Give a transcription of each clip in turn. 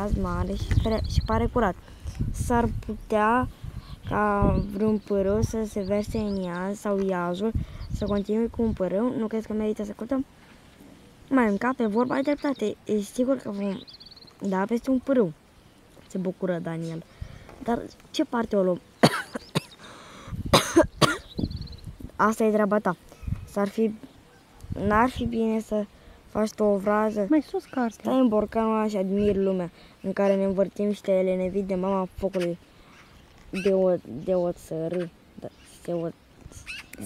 miaz mare și, spre, și pare curat. S-ar putea ca vreun pârâu să se verse în iaz sau iazul să continui cu un pârâu. Nu crezi că merită să căutăm? Mai încape vorba ai dreptate. E sigur că vom da peste un pârâu. Se bucură Daniel. Dar ce parte o luăm? Asta e treaba ta. S-ar fi... N-ar fi bine să faci tu o vrază. Mai sus carte. Stai în borcanul ăla și admiri lumea în care ne învârtim și te elenevi de mama focului de o, de o țără. Da, se o,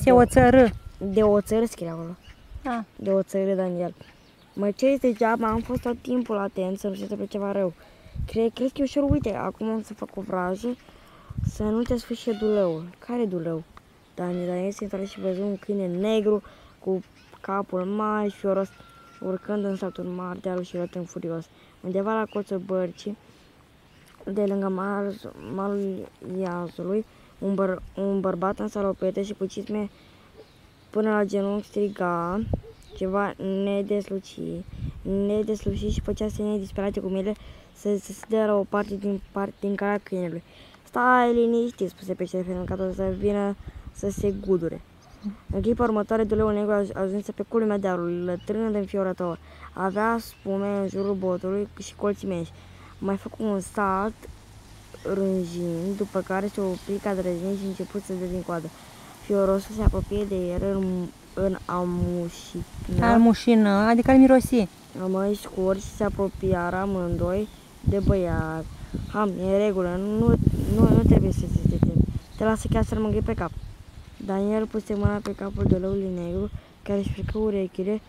Se o țără. de o țără scrie acolo. Ah, De o țără, Daniel. Mă ce degeaba, am fost tot timpul atent să nu se întâmple ceva rău. Cred, cred că e ușor, uite, acum am să fac o vrajă să nu te sfârșie dulăul. Care dulău? Daniel, Daniel se întoarce și văzut un câine negru cu capul mare și fioros urcând în saltul mare de și rotând furios. Undeva la colțul bărcii, de lângă mal, malul iazului, un, băr, un bărbat în salopete și cu cizme până la genunchi striga ceva nedeslucit, nedeslucit și făcea semne disperate cu mele să, să se dea la o parte din, parte din calea câinelui. Stai liniștit, spuse pe cel ca tot să vină să se gudure. În clipa următoare, duleul negru aj- ajunse pe culmea dealului, lătrânând înfiorător. Avea spume în jurul botului și colții menși. Mai făcu un salt rânjind, după care se opri ca drăjnic și început să dea din coadă. Fiorosul se apropie de el în, în amușină, almușină, adică al mirosi. mai scurt și se apropiară amândoi de băiat. Ham, e în regulă, nu, nu, nu trebuie să te tem. Te lasă chiar să mângâi pe cap. Daniel puse mâna pe capul dolăului negru, care își frică urechile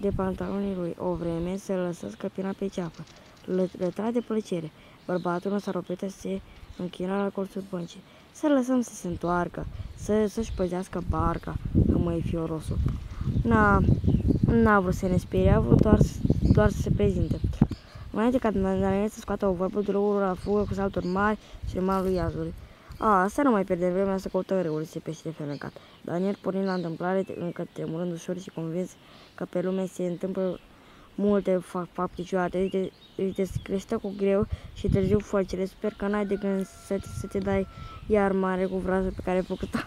de pantalonii lui. O vreme se lăsă scăpina pe ceapă. Lă- Lătra de plăcere. Bărbatul în saropetă se închina la colțul băncii. Să lăsăm să se întoarcă, să, să-și păzească barca, măi fiorosul. N-a, n-a vrut să ne sperie, a vrut doar, doar să se prezinte. Înainte ca Daniel să scoată o vorbă, drogul la fugă cu salturi mari și malul lui iazului. A, să nu mai pierdem vremea să căutăm râul, se pește fermecat. Daniel pornind la întâmplare, încă tremurând ușor și convins că pe lume se întâmplă multe fa- fapte ciudate. Îi te, îi te crește cu greu și târziu forțele. Sper că n-ai de gând să, te- să te dai iar mare cu vrazul pe care ai făcut-o.